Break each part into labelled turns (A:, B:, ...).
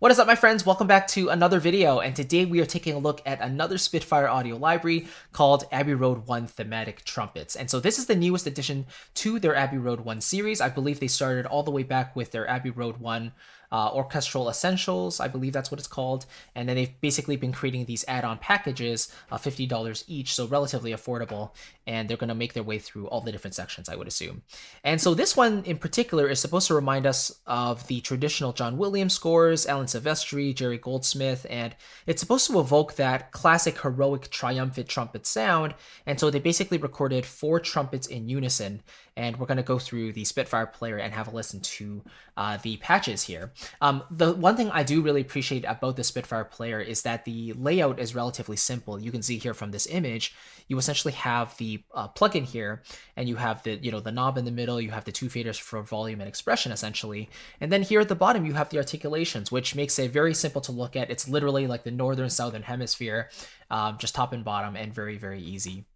A: What is up, my friends? Welcome back to another video, and today we are taking a look at another Spitfire audio library called Abbey Road 1 Thematic Trumpets. And so this is the newest addition to their Abbey Road 1 series. I believe they started all the way back with their Abbey Road 1 uh, Orchestral Essentials, I believe that's what it's called. And then they've basically been creating these add-on packages, uh, $50 each, so relatively affordable. And they're going to make their way through all the different sections, I would assume. And so this one in particular is supposed to remind us of the traditional John Williams scores, Alan Silvestri, Jerry Goldsmith, and it's supposed to evoke that classic heroic triumphant trumpet sound. And so they basically recorded four trumpets in unison. And we're going to go through the Spitfire player and have a listen to uh, the patches here. Um, the one thing I do really appreciate about the Spitfire player is that the layout is relatively simple. You can see here from this image, you essentially have the uh, plugin here, and you have the you know the knob in the middle. You have the two faders for volume and expression essentially, and then here at the bottom you have the articulations, which makes it very simple to look at. It's literally like the northern southern hemisphere, um, just top and bottom, and very very easy.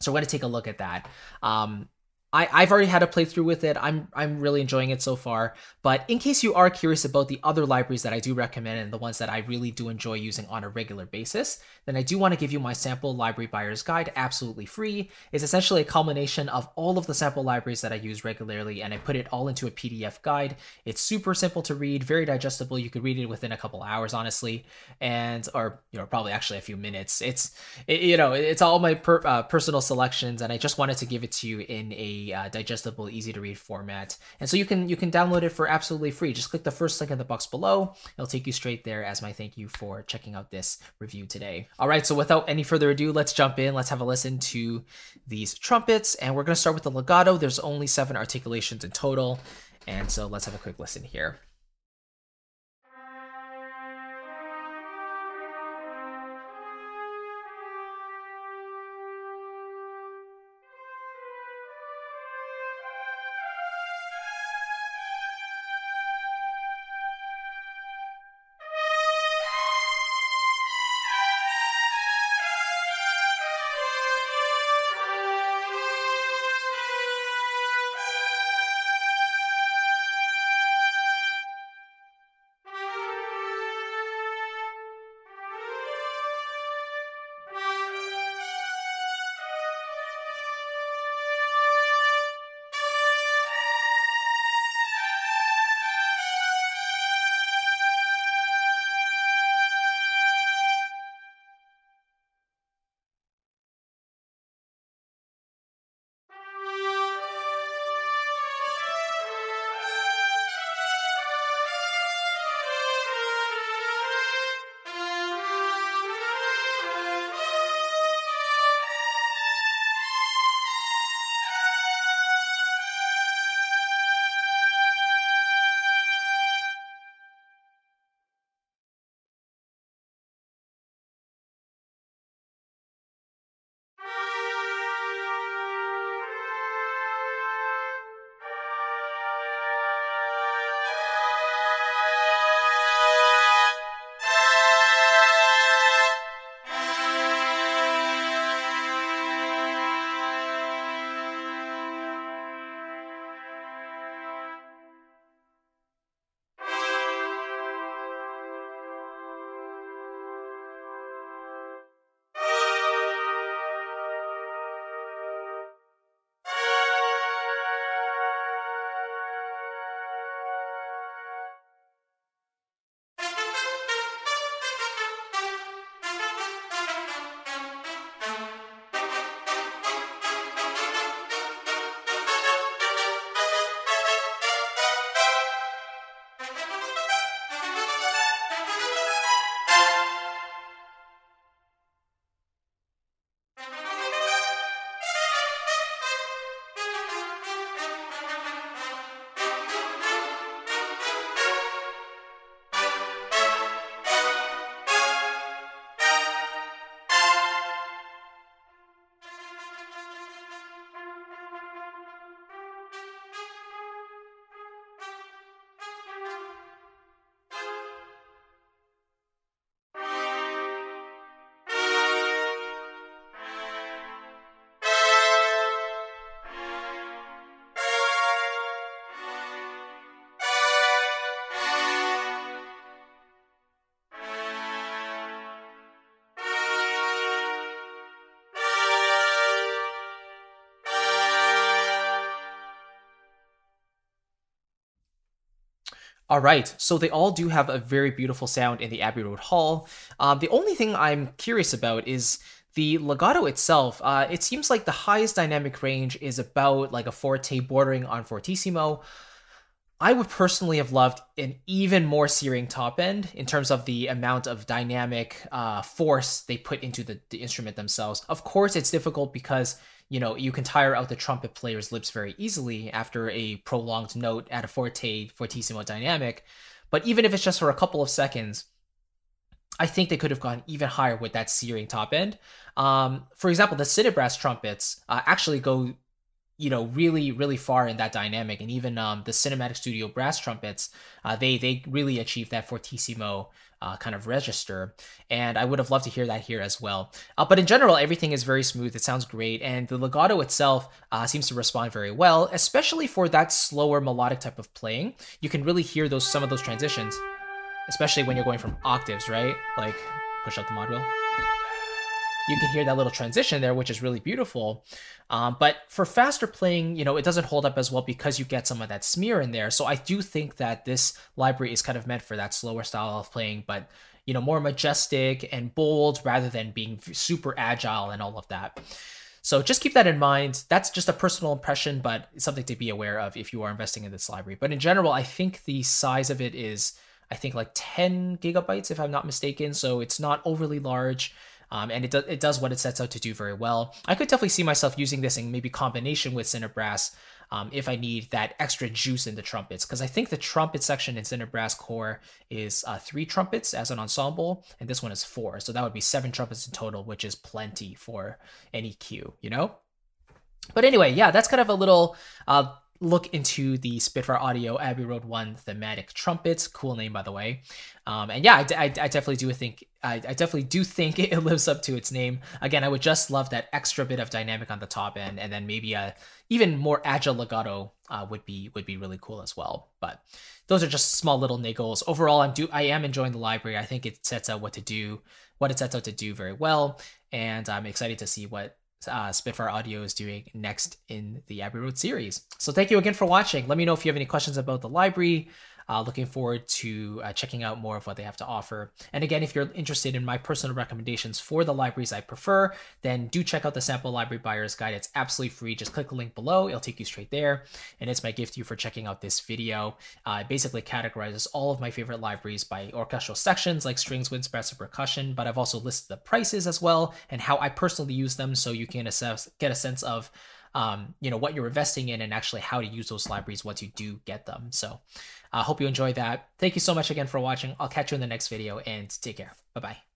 A: So we're going to take a look at that. Um, I, I've already had a playthrough with it. I'm I'm really enjoying it so far. But in case you are curious about the other libraries that I do recommend and the ones that I really do enjoy using on a regular basis, then I do want to give you my sample library buyer's guide absolutely free. It's essentially a culmination of all of the sample libraries that I use regularly and I put it all into a PDF guide. It's super simple to read, very digestible. You could read it within a couple hours, honestly, and or you know probably actually a few minutes. It's it, you know it's all my per, uh, personal selections and I just wanted to give it to you in a uh, digestible, easy to read format. And so you can you can download it for absolutely free. Just click the first link in the box below. It'll take you straight there as my thank you for checking out this review today. All right, so without any further ado, let's jump in. Let's have a listen to these trumpets, and we're gonna start with the legato. There's only seven articulations in total, and so let's have a quick listen here. All right, so they all do have a very beautiful sound in the Abbey Road Hall. Um, the only thing I'm curious about is the legato itself. Uh, it seems like the highest dynamic range is about like a forte bordering on fortissimo. I would personally have loved an even more searing top end in terms of the amount of dynamic uh, force they put into the, the instrument themselves. Of course, it's difficult because you know, you can tire out the trumpet player's lips very easily after a prolonged note at a forte, fortissimo dynamic. But even if it's just for a couple of seconds, I think they could have gone even higher with that searing top end. Um, for example, the Cinebrass trumpets uh, actually go, you know, really, really far in that dynamic, and even um, the Cinematic Studio brass trumpets, uh, they they really achieve that fortissimo uh, kind of register. And I would have loved to hear that here as well. Uh, but in general, everything is very smooth. It sounds great. And the legato itself uh, seems to respond very well, especially for that slower melodic type of playing. You can really hear those some of those transitions, especially when you're going from octaves, right? Like push up the mod wheel you can hear that little transition there, which is really beautiful. Um, but for faster playing, you know, it doesn't hold up as well because you get some of that smear in there. So I do think that this library is kind of meant for that slower style of playing, but you know, more majestic and bold rather than being super agile and all of that. So just keep that in mind. That's just a personal impression, but something to be aware of if you are investing in this library. But in general, I think the size of it is, I think like 10 gigabytes, if I'm not mistaken. So it's not overly large um, and it, do, it does what it sets out to do very well. I could definitely see myself using this in maybe combination with Cinebrass um, if I need that extra juice in the trumpets, because I think the trumpet section in Cinebrass Core is uh, three trumpets as an ensemble, and this one is four. So that would be seven trumpets in total, which is plenty for any cue, you know? But anyway, yeah, that's kind of a little uh, look into the Spitfire Audio Abbey Road 1 thematic trumpets. Cool name, by the way. Um, and yeah, I, definitely do think I, I, definitely do think it lives up to its name. Again, I would just love that extra bit of dynamic on the top end, and then maybe a even more agile legato uh, would be would be really cool as well. But those are just small little niggles. Overall, I'm do I am enjoying the library. I think it sets out what to do, what it sets out to do very well, and I'm excited to see what uh, Spitfire Audio is doing next in the Abbey Road series. So thank you again for watching. Let me know if you have any questions about the library, uh, looking forward to uh, checking out more of what they have to offer. And again, if you're interested in my personal recommendations for the libraries I prefer, then do check out the Sample Library Buyer's Guide. It's absolutely free. Just click the link below. It'll take you straight there. And it's my gift to you for checking out this video. Uh, it basically categorizes all of my favorite libraries by orchestral sections like strings, winds, brass, and percussion, but I've also listed the prices as well and how I personally use them so you can assess, get a sense of um, you know, what you're investing in and actually how to use those libraries once you do get them. So I uh, hope you enjoyed that. Thank you so much again for watching. I'll catch you in the next video and take care. Bye-bye.